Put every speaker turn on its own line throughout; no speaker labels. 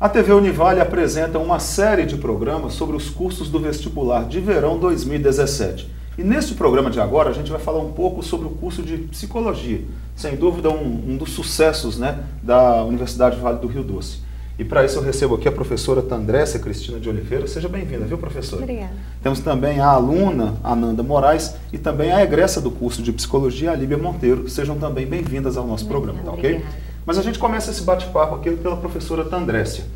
A TV Univale apresenta uma série de programas sobre os cursos do vestibular de verão 2017. E neste programa de agora a gente vai falar um pouco sobre o curso de psicologia, sem dúvida um, um dos sucessos né, da Universidade Vale do Rio Doce. E para isso eu recebo aqui a professora Tandrécia Cristina de Oliveira. Seja bem-vinda, viu, professora?
Obrigada.
Temos também a aluna Ananda Moraes e também a egressa do curso de psicologia, a Líbia Monteiro. Sejam também bem-vindas ao nosso programa, tá ok?
Obrigada.
Mas a gente começa esse bate-papo aqui pela professora Tandrécia.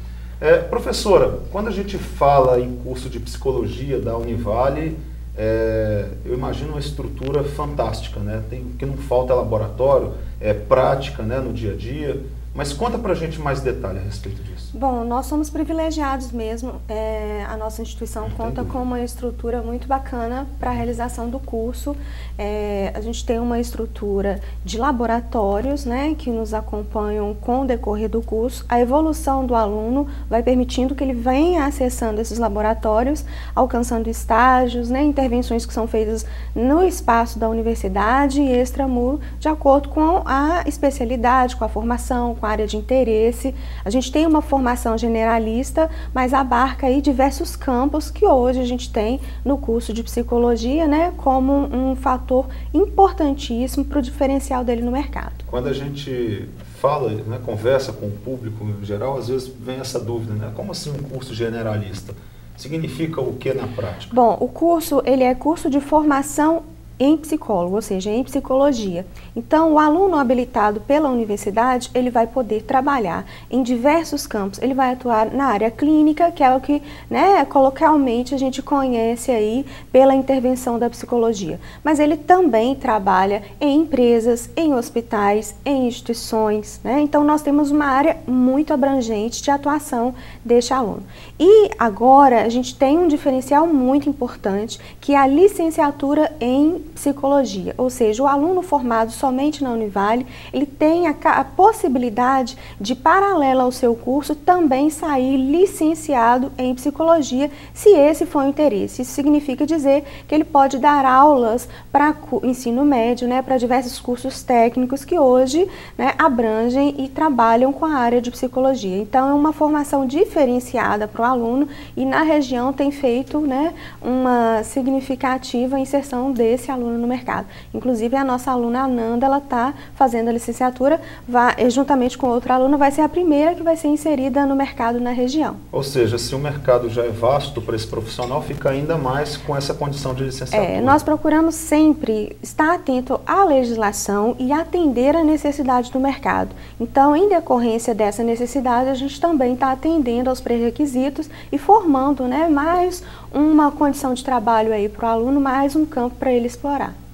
É, professora, quando a gente fala em curso de psicologia da Univale, é, eu imagino uma estrutura fantástica, né? Tem, que não falta é laboratório, é prática né, no dia a dia. Mas conta pra gente mais detalhe a respeito disso.
Bom, nós somos privilegiados mesmo. É, a nossa instituição
Entendi.
conta com uma estrutura muito bacana para a realização do curso. É, a gente tem uma estrutura de laboratórios né, que nos acompanham com o decorrer do curso. A evolução do aluno vai permitindo que ele venha acessando esses laboratórios, alcançando estágios, né, intervenções que são feitas no espaço da universidade e extramuro, de acordo com a especialidade, com a formação, com a área de interesse. A gente tem uma formação generalista, mas abarca aí diversos campos que hoje a gente tem no curso de psicologia, né, como um fator importantíssimo para o diferencial dele no mercado.
Quando a gente fala, né, conversa com o público em geral, às vezes vem essa dúvida, né? Como assim um curso generalista? Significa o que na prática?
Bom, o curso ele é curso de formação em psicólogo, ou seja, em psicologia. Então, o aluno habilitado pela universidade, ele vai poder trabalhar em diversos campos. Ele vai atuar na área clínica, que é o que, né, coloquialmente a gente conhece aí pela intervenção da psicologia. Mas ele também trabalha em empresas, em hospitais, em instituições, né? Então, nós temos uma área muito abrangente de atuação deste aluno. E agora a gente tem um diferencial muito importante, que é a licenciatura em psicologia, ou seja, o aluno formado somente na Univale, ele tem a, a, possibilidade de, paralelo ao seu curso, também sair licenciado em psicologia, se esse for o interesse. Isso significa dizer que ele pode dar aulas para ensino médio, né, para diversos cursos técnicos que hoje né, abrangem e trabalham com a área de psicologia. Então, é uma formação diferenciada para o aluno e na região tem feito né, uma significativa inserção desse aluno no mercado. Inclusive, a nossa aluna Ananda, ela está fazendo a licenciatura, vai, juntamente com outra aluna, vai ser a primeira que vai ser inserida no mercado na região.
Ou seja, se o mercado já é vasto para esse profissional, fica ainda mais com essa condição de licenciatura.
É, nós procuramos sempre estar atento à legislação e atender a necessidade do mercado. Então, em decorrência dessa necessidade, a gente também está atendendo aos pré-requisitos e formando né, mais uma condição de trabalho aí para o aluno, mais um campo para ele explorar.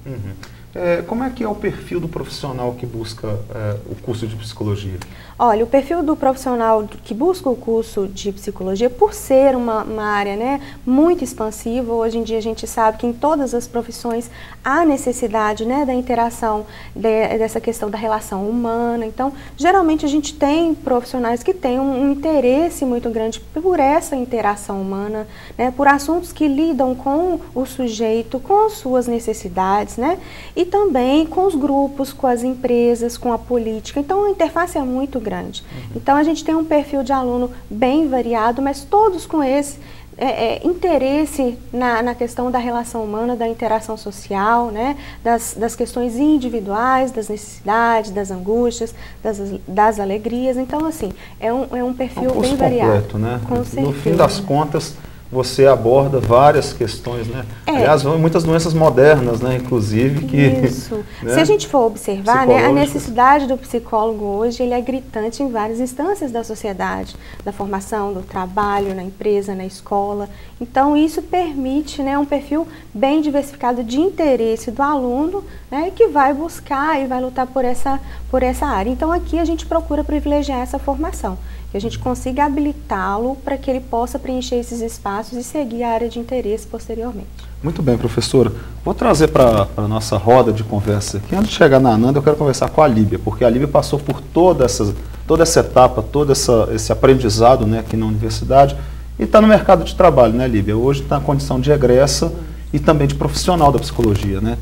Uhum. É, como é que é o perfil do profissional que busca é, o curso de psicologia?
Olha, o perfil do profissional que busca o curso de psicologia, por ser uma, uma, área né, muito expansiva, hoje em dia a gente sabe que em todas as profissões há necessidade né, da interação de, dessa questão da relação humana. Então, geralmente a gente tem profissionais que têm um, um interesse muito grande por essa interação humana, né, por assuntos que lidam com o sujeito, com suas necessidades, né, e também com os grupos, com as empresas, com a política. Então, a interface é muito grande grande. Uhum. Então a gente tem um perfil de aluno bem variado, mas todos com esse é, é, interesse na, na, questão da relação humana, da interação social, né, das, das questões individuais, das necessidades, das angústias, das, das alegrias. Então, assim, é um, é um perfil
um
bem
completo,
variado.
Né?
Com
no
certeza.
fim das contas, você aborda várias questões, né?
É.
Aliás, muitas doenças modernas, né? Inclusive que...
Isso.
né?
Se a gente for observar, né, a necessidade do psicólogo hoje, ele é gritante em várias instâncias da sociedade, da formação, do trabalho, na empresa, na escola. Então, isso permite né, um perfil bem diversificado de interesse do aluno, né, que vai buscar e vai lutar por essa, por essa área. Então, aqui a gente procura privilegiar essa formação que a gente consiga habilitá-lo para que ele possa preencher esses espaços e seguir a área de interesse posteriormente.
Muito bem, professora. Vou trazer para a nossa roda de conversa aqui. Antes de chegar na Ananda, eu quero conversar com a Líbia, porque a Líbia passou por toda essa, toda essa etapa, todo essa, esse aprendizado né, aqui na universidade e está no mercado de trabalho, né, Líbia? Hoje está na condição de egressa e também de profissional da psicologia, né?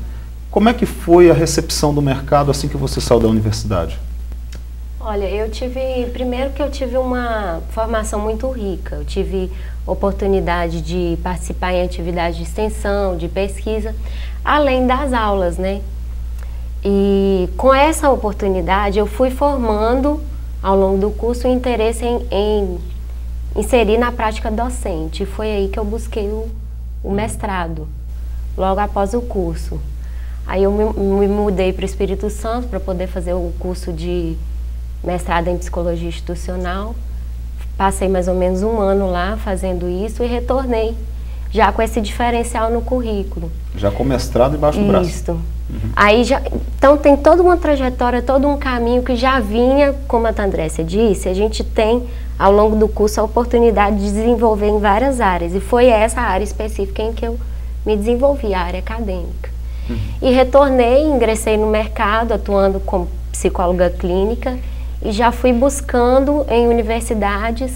Como é que foi a recepção do mercado assim que você saiu da universidade?
Olha, eu tive, primeiro que eu tive uma formação muito rica, eu tive oportunidade de participar em atividades de extensão, de pesquisa, além das aulas, né? E com essa oportunidade eu fui formando ao longo do curso o interesse em, em inserir na prática docente. E foi aí que eu busquei o, o mestrado, logo após o curso. Aí eu me, me mudei para o Espírito Santo para poder fazer o curso de mestrado em psicologia institucional. Passei mais ou menos um ano lá fazendo isso e retornei já com esse diferencial no currículo.
Já com mestrado embaixo do braço.
Isso. Uhum. Aí já, então tem toda uma trajetória, todo um caminho que já vinha, como a Tandrécia disse, a gente tem ao longo do curso a oportunidade de desenvolver em várias áreas. E foi essa área específica em que eu me desenvolvi, a área acadêmica. Uhum. E retornei, ingressei no mercado, atuando como psicóloga clínica e já fui buscando em universidades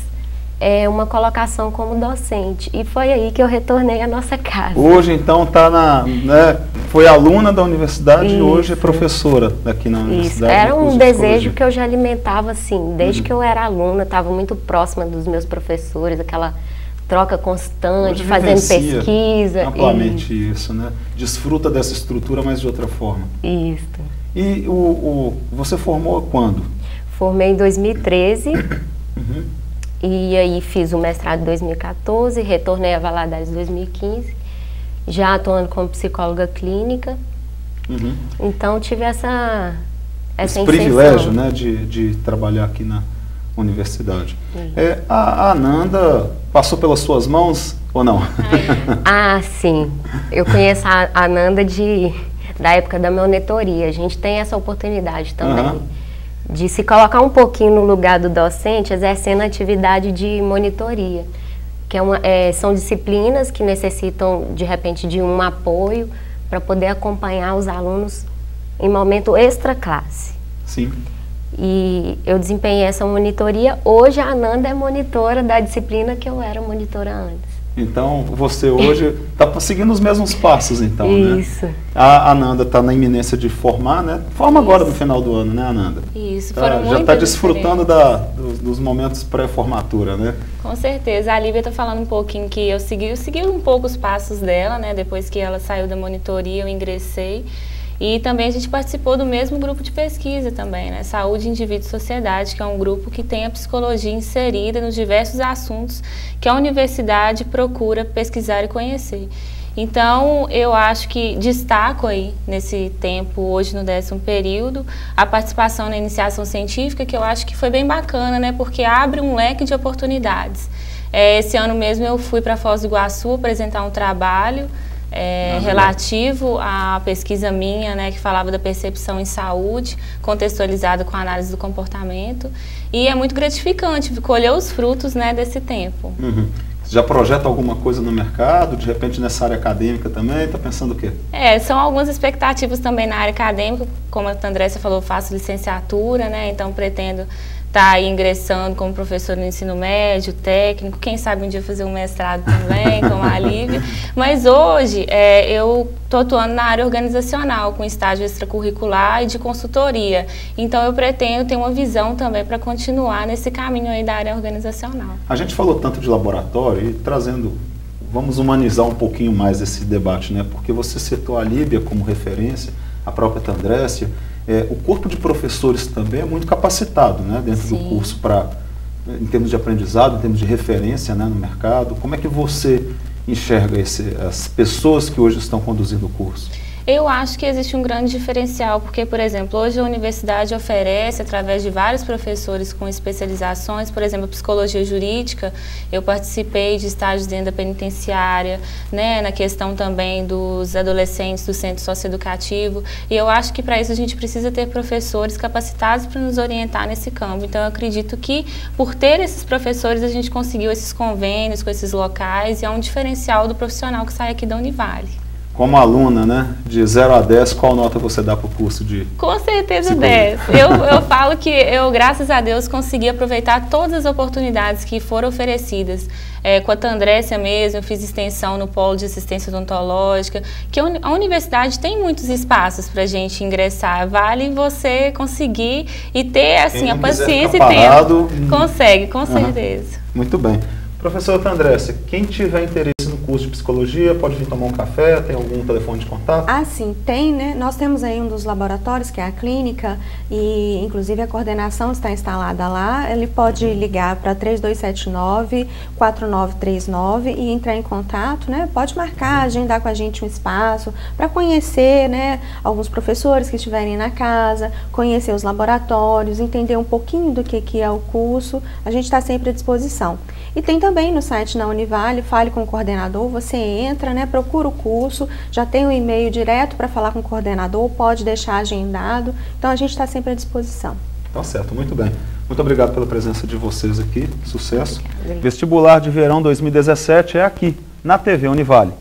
é, uma colocação como docente. E foi aí que eu retornei à nossa casa.
Hoje, então, está na. Né, foi aluna da universidade Isso. e hoje é professora aqui na universidade.
Isso. Era um desejo que eu já alimentava, assim, desde uhum. que eu era aluna, estava muito próxima dos meus professores, aquela troca constante, fazendo pesquisa.
Amplamente e... isso, né? Desfruta dessa estrutura, mas de outra forma.
Isso.
E o, o você formou quando?
Formei em 2013. Uhum. E aí fiz o mestrado em 2014, retornei a Valadares em 2015, já atuando como psicóloga clínica. Uhum. Então tive essa, essa
Esse privilégio né, de, de trabalhar aqui na universidade. É, a, a Ananda passou pelas suas mãos ou não?
ah, sim. Eu conheço a Ananda de, da época da monitoria. A gente tem essa oportunidade também. Uhum de se colocar um pouquinho no lugar do docente, exercendo atividade de monitoria, que é uma, é, são disciplinas que necessitam, de repente, de um apoio para poder acompanhar os alunos em momento extra classe.
Sim.
E eu desempenhei essa monitoria. Hoje a Ananda é monitora da disciplina que eu era monitora antes.
Então, você hoje está seguindo os mesmos passos, então,
né? Isso. né?
A Ananda está na iminência de formar, né? Forma Isso. agora no final do ano, né, Ananda?
Isso,
tá, Já está desfrutando da, dos, dos, momentos pré-formatura, né?
Com certeza. A Lívia está falando um pouquinho que eu segui, eu segui um pouco os passos dela, né? Depois que ela saiu da monitoria, eu ingressei. E também a gente participou do mesmo grupo de pesquisa também, né? Saúde, Indivíduo e Sociedade, que é um grupo que tem a psicologia inserida nos diversos assuntos que a universidade procura pesquisar e conhecer. Então, eu acho que destaco aí, nesse tempo, hoje no décimo período, a participação na iniciação científica, que eu acho que foi bem bacana, né? Porque abre um leque de oportunidades. É, esse ano mesmo eu fui para Foz do Iguaçu apresentar um trabalho é, relativo à pesquisa minha, né, que falava da percepção em saúde, contextualizada com a análise do comportamento. E é muito gratificante colher os frutos né, desse tempo.
Uhum. Já projeta alguma coisa no mercado, de repente nessa área acadêmica também? Está pensando o quê?
É, são algumas expectativas também na área acadêmica. Como a Andressa falou, faço licenciatura, né, então pretendo está ingressando como professor no ensino médio, técnico, quem sabe um dia fazer um mestrado também, como a Lívia. Mas hoje é, eu estou atuando na área organizacional, com estágio extracurricular e de consultoria. Então eu pretendo ter uma visão também para continuar nesse caminho aí da área organizacional.
A gente falou tanto de laboratório e trazendo, vamos humanizar um pouquinho mais esse debate, né? Porque você citou a Líbia como referência, a própria Tandrécia, é, o corpo de professores também é muito capacitado né, dentro Sim. do curso para em termos de aprendizado, em termos de referência né, no mercado. Como é que você enxerga esse, as pessoas que hoje estão conduzindo o curso?
Eu acho que existe um grande diferencial, porque, por exemplo, hoje a universidade oferece, através de vários professores com especializações, por exemplo, psicologia jurídica, eu participei de estágios dentro da penitenciária, né, na questão também dos adolescentes do centro socioeducativo, e eu acho que para isso a gente precisa ter professores capacitados para nos orientar nesse campo. Então, eu acredito que, por ter esses professores, a gente conseguiu esses convênios com esses locais, e é um diferencial do profissional que sai aqui da Univale.
Como aluna, né, de 0 a 10, qual nota você dá para o curso de
Com certeza 10. Eu, eu falo que eu, graças a Deus, consegui aproveitar todas as oportunidades que foram oferecidas. É, com a Tandrécia mesmo, eu fiz extensão no polo de assistência odontológica, que a universidade tem muitos espaços para a gente ingressar. Vale você conseguir e ter assim a paciência e tempo. Consegue, com uhum. certeza.
Muito bem. Professora Tandrécia, quem tiver interesse no curso de psicologia, pode vir tomar um café, tem algum telefone de contato?
Ah, sim, tem, né? Nós temos aí um dos laboratórios, que é a clínica, e inclusive a coordenação está instalada lá. Ele pode ligar para 3279-4939 e entrar em contato, né? Pode marcar, agendar com a gente um espaço para conhecer, né? Alguns professores que estiverem na casa, conhecer os laboratórios, entender um pouquinho do que, que é o curso. A gente está sempre à disposição. E tem também no site na Univale, fale com o coordenador, você entra, né, procura o curso, já tem o um e-mail direto para falar com o coordenador, pode deixar agendado, então a gente está sempre à disposição.
Tá certo, muito bem. Muito obrigado pela presença de vocês aqui, sucesso. Vestibular de Verão 2017 é aqui, na TV Univale.